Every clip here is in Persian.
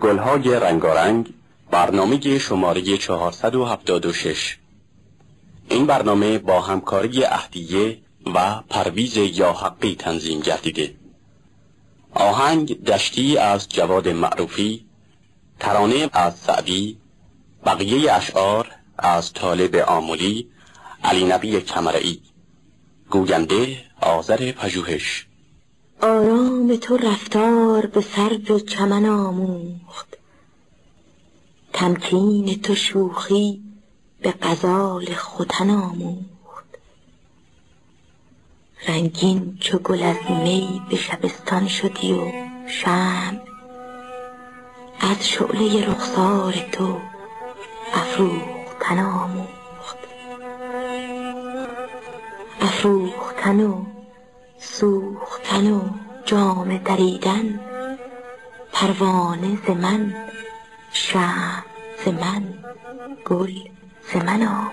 گلهای رنگارنگ برنامه شماره 476 این برنامه با همکاری اهدیه و پرویز یا حقی تنظیم گردیده. آهنگ دشتی از جواد معروفی ترانه از سعدی بقیه اشعار از طالب آمولی علی نبی کمرئی گوینده آذر پژوهش. آرام تو رفتار به سر چمن آموخت. تمکین تو شوخی به غزال ختن آموخت. رنگین چو گل از می به شبستان شدی و شم از شعله رخسار تو افروختن آموخت. افروختن و سوختن و جام دریدن پروانه ز من شمع ز من گل ز من آب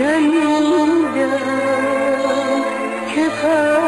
Gönlümde küpe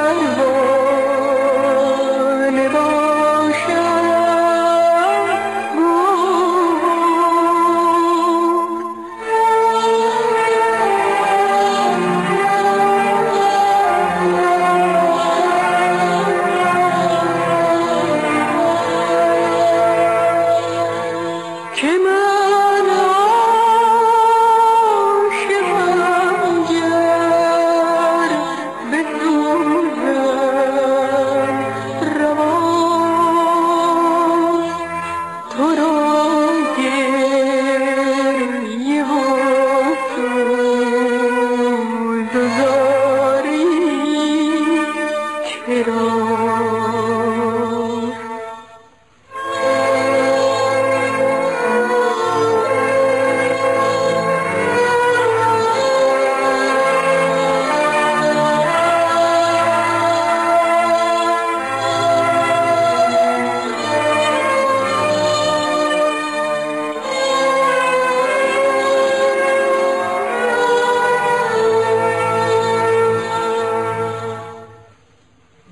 ধরো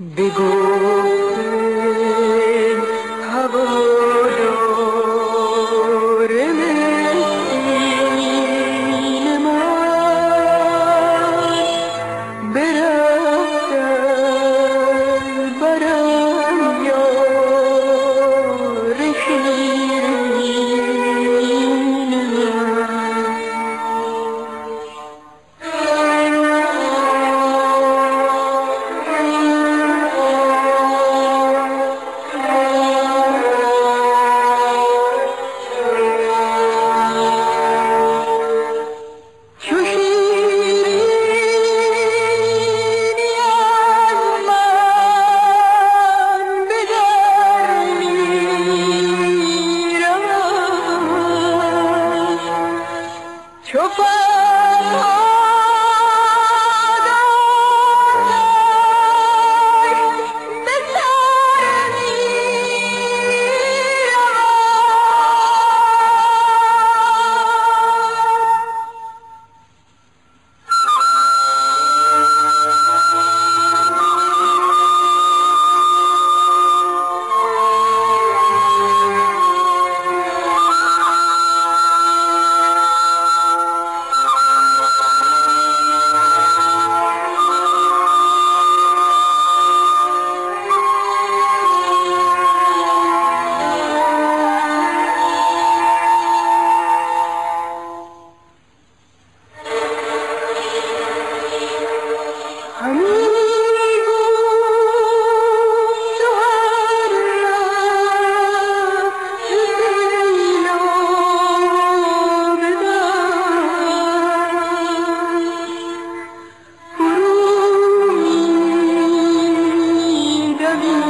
Big Amen.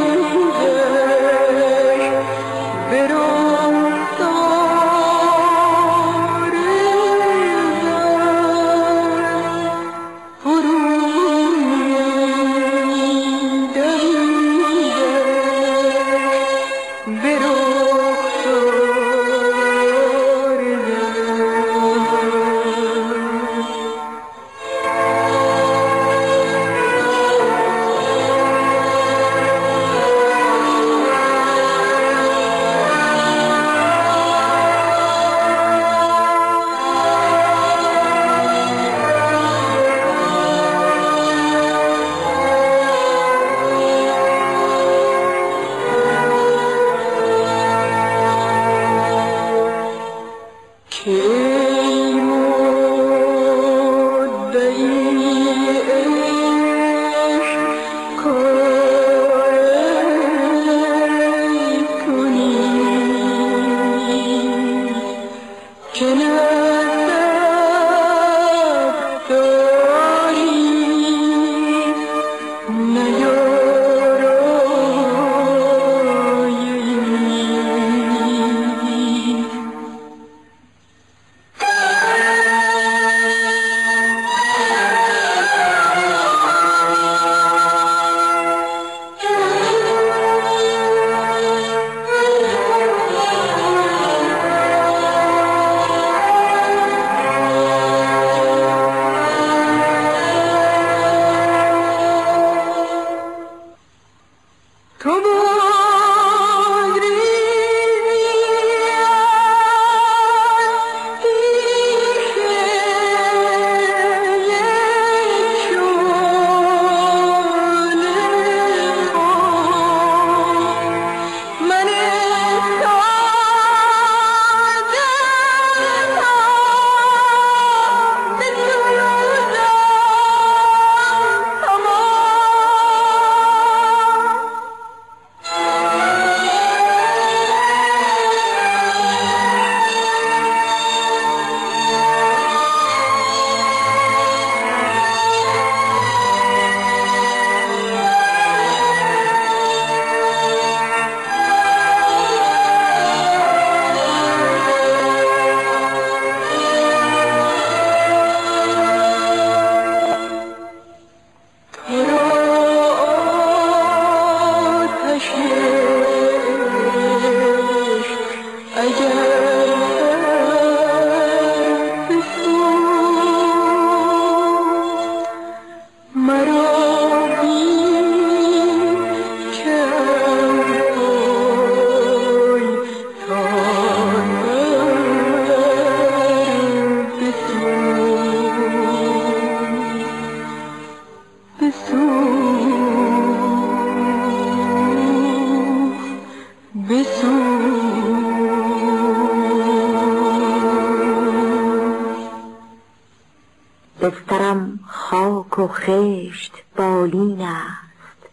بسترم خاک و خشت بالین است.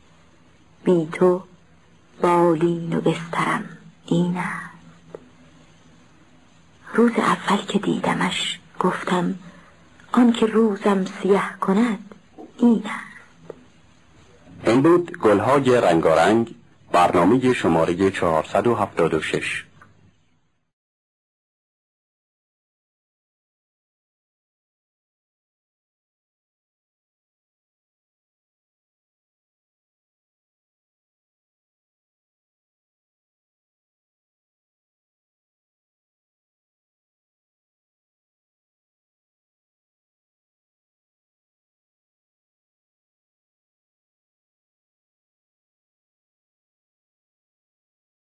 بی تو بالین و بسترم این است. روز اول که دیدمش گفتم آنکه روزم سیه کند این است. این بود گلهای رنگارنگ برنامه شماره 476